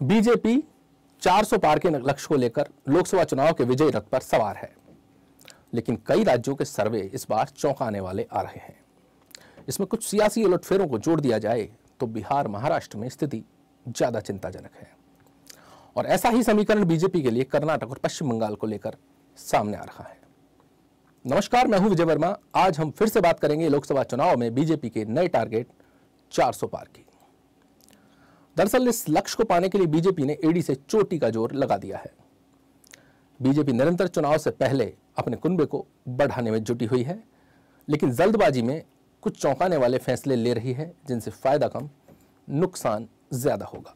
BJP 400 पार के लक्ष्य को लेकर लोकसभा चुनाव के विजय रथ पर सवार है। लेकिन कई राज्यों के सर्वे इस बार चौंकाने वाले आ रहे हैं। इसमें कुछ सियासी उलटफेरों को जोड़ दिया जाए तो बिहार महाराष्ट्र में स्थिति ज़्यादा चिंताजनक है। और ऐसा ही समीकरण बीजेपी के लिए कर्नाटक और पश्चिम बंगाल को लेकर सामने आ रहा है। नमस्कार, मैं हूँ विजय वर्मा। आज हम फिर से बात करेंगे लोकसभा चुनाव में बीजेपी के नए टारगेट 400 पार की। दरअसल इस लक्ष्य को पाने के लिए बीजेपी ने एडी से चोटी का ज़ोर लगा दिया है। बीजेपी निरंतर चुनाव से पहले अपने कुंबे को बढ़ाने में जुटी हुई है, लेकिन जल्दबाजी में कुछ चौंकाने वाले फैसले ले रही है, जिनसे फ़ायदा कम, नुकसान ज़्यादा होगा।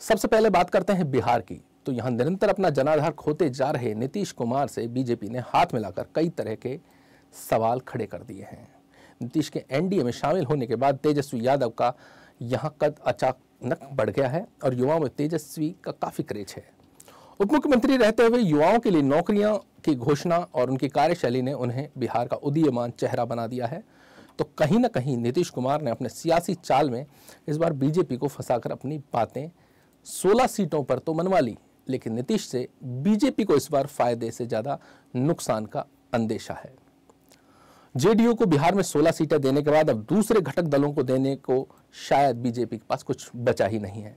सबसे पहले बात करते हैं बिहार की। तो यहाँ निरंतर अपना जनाधार खोते जा रहे नीतीश कुमार से बीजेपी ने हाथ मिलाकर कई तरह के सवाल खड़े कर दिए हैं। नीतीश के एनडीए में शामिल होने के बाद तेजस्वी यादव का यहाँ कद अचानक बढ़ गया है और युवाओं में तेजस्वी का काफ़ी क्रेज है। उप मुख्यमंत्री रहते हुए युवाओं के लिए नौकरियाँ की घोषणा और उनकी कार्यशैली ने उन्हें बिहार का उदीयमान चेहरा बना दिया है। तो कहीं ना कहीं नीतीश कुमार ने अपने सियासी चाल में इस बार बीजेपी को फंसाकर अपनी बातें 16 सीटों पर तो मनवा ली, लेकिन नीतीश से बीजेपी को इस बार फ़ायदे से ज़्यादा नुकसान का अंदेशा है। जेडीयू को बिहार में 16 सीटें देने के बाद अब दूसरे घटक दलों को देने को शायद बीजेपी के पास कुछ बचा ही नहीं है।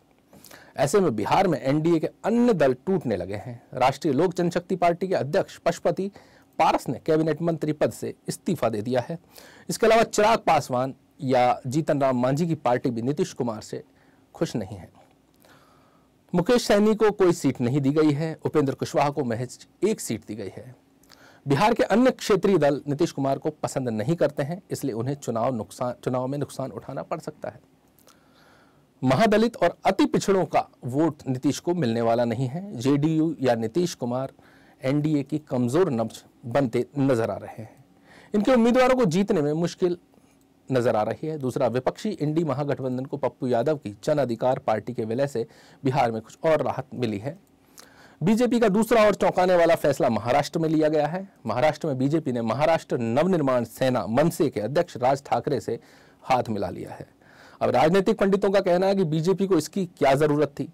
ऐसे में बिहार में एनडीए के अन्य दल टूटने लगे हैं। राष्ट्रीय लोक जनशक्ति पार्टी के अध्यक्ष पशुपति पारस ने कैबिनेट मंत्री पद से इस्तीफा दे दिया है। इसके अलावा चिराग पासवान या जीतन राम मांझी की पार्टी भी नीतीश कुमार से खुश नहीं है। मुकेश सैनी को कोई सीट नहीं दी गई है। उपेंद्र कुशवाहा को महज एक सीट दी गई है। बिहार के अन्य क्षेत्रीय दल नीतीश कुमार को पसंद नहीं करते हैं, इसलिए उन्हें चुनाव नुकसान, चुनाव में नुकसान उठाना पड़ सकता है। महादलित और अति पिछड़ों का वोट नीतीश को मिलने वाला नहीं है। जेडीयू या नीतीश कुमार एनडीए की कमज़ोर नब्ज बनते नज़र आ रहे हैं। इनके उम्मीदवारों को जीतने में मुश्किल नज़र आ रही है। दूसरा, विपक्षी इंडी महागठबंधन को पप्पू यादव की जन अधिकार पार्टी के विलय से बिहार में कुछ और राहत मिली है। बीजेपी का दूसरा और चौंकाने वाला फैसला महाराष्ट्र में लिया गया है। महाराष्ट्र में बीजेपी ने महाराष्ट्र नवनिर्माण सेना मनसे के अध्यक्ष राज ठाकरे से हाथ मिला लिया है। अब राजनीतिक पंडितों का कहना है कि बीजेपी को इसकी क्या ज़रूरत थी?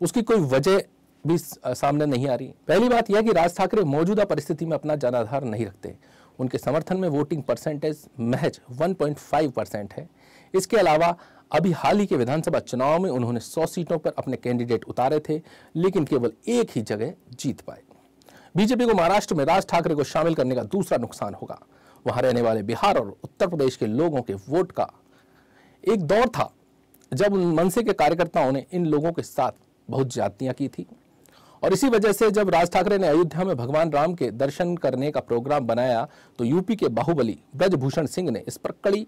उसकी कोई वजह भी सामने नहीं आ रही। पहली बात यह कि राज ठाकरे मौजूदा परिस्थिति में अपना जनाधार नहीं रखते। उनके समर्थन में वोटिंग परसेंटेज महज 1.5 परसेंट है। इसके अलावा अभी हाल ही के विधानसभा चुनाव में उन्होंने 100 सीटों पर अपने कैंडिडेट उतारे थे, लेकिन केवल एक ही जगह जीत पाए। बीजेपी को महाराष्ट्र में राज ठाकरे को शामिल करने का दूसरा नुकसान होगा। वहाँ रहने वाले बिहार और उत्तर प्रदेश के लोगों के वोट का एक दौर था, जब उन मनसे के कार्यकर्ताओं ने इन लोगों के साथ बहुत ज्यादतियाँ की थी। और इसी वजह से जब राज ठाकरे ने अयोध्या में भगवान राम के दर्शन करने का प्रोग्राम बनाया तो यूपी के बाहुबली ब्रजभूषण सिंह ने इस पर कड़ी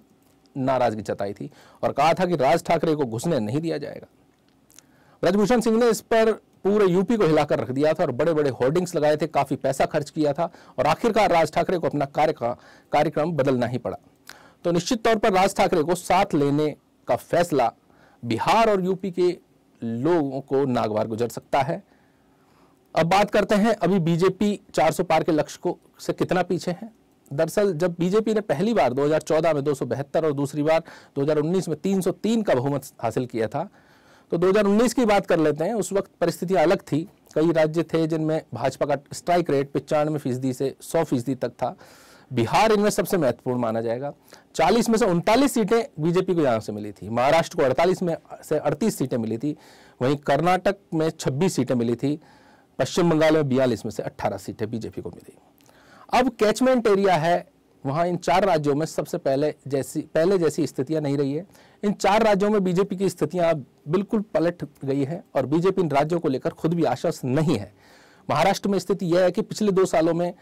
नाराज़गी जताई थी और कहा था कि राज ठाकरे को घुसने नहीं दिया जाएगा। ब्रजभूषण सिंह ने इस पर पूरे यूपी को हिलाकर रख दिया था और बड़े बड़े होर्डिंग्स लगाए थे, काफ़ी पैसा खर्च किया था और आखिरकार राज ठाकरे को अपना कार्य का, कार्यक्रम बदलना ही पड़ा। तो निश्चित तौर पर राज ठाकरे को साथ लेने का फैसला बिहार और यूपी के लोगों को नागवार गुजर सकता है। अब बात करते हैं, अभी बीजेपी 400 पार के लक्ष्य को से कितना पीछे है? दरअसल जब बीजेपी ने पहली बार 2014 में दो सौ बहत्तर और दूसरी बार 2019 में 303 का बहुमत हासिल किया था। तो 2019 की बात कर लेते हैं, उस वक्त परिस्थिति अलग थी। कई राज्य थे जिनमें भाजपा का स्ट्राइक रेट पचानवे फ़ीसदी से सौ फ़ीसदी तक था। बिहार इनमें सबसे महत्वपूर्ण माना जाएगा। 40 में से उनतालीस सीटें बीजेपी को यहाँ से मिली थी। महाराष्ट्र को 48 में से 38 सीटें मिली थी। वहीं कर्नाटक में 26 सीटें मिली थी। पश्चिम बंगाल में बयालीस में से 18 सीटें बीजेपी को मिली। अब कैचमेंट एरिया है, वहाँ इन चार राज्यों में सबसे पहले जैसी पहले जैसी स्थितियाँ नहीं रही है। इन चार राज्यों में बीजेपी की स्थितियाँ बिल्कुल पलट गई है और बीजेपी इन राज्यों को लेकर खुद भी आश्वस्त नहीं है। महाराष्ट्र में स्थिति यह है कि पिछले दो सालों में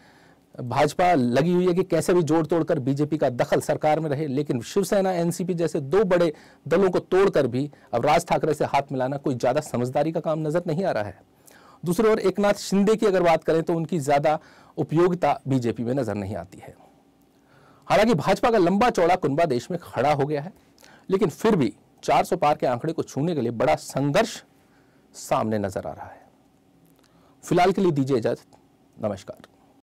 भाजपा लगी हुई है कि कैसे भी जोड़ तोड़कर बीजेपी का दखल सरकार में रहे, लेकिन शिवसेना एनसीपी जैसे दो बड़े दलों को तोड़कर भी अब राज ठाकरे से हाथ मिलाना कोई ज़्यादा समझदारी का काम नज़र नहीं आ रहा है। दूसरी ओर एक शिंदे की अगर बात करें तो उनकी ज़्यादा उपयोगिता बीजेपी में नज़र नहीं आती है। हालाँकि भाजपा का लंबा चौड़ा कुंबा देश में खड़ा हो गया है, लेकिन फिर भी 400 पार के आंकड़े को छूने के लिए बड़ा संघर्ष सामने नज़र आ रहा है। फ़िलहाल के लिए दीजिए इजाज़त। नमस्कार।